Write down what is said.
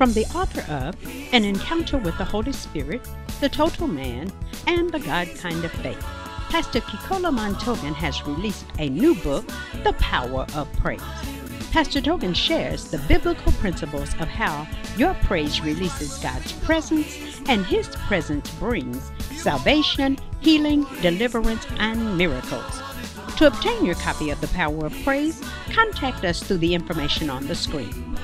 from the author of An Encounter with the Holy Spirit, The Total Man, and The God Kind of Faith. Pastor Kikola Montogan has released a new book, The Power of Praise. Pastor Togan shares the biblical principles of how your praise releases God's presence and His presence brings salvation, healing, deliverance, and miracles. To obtain your copy of The Power of Praise, contact us through the information on the screen.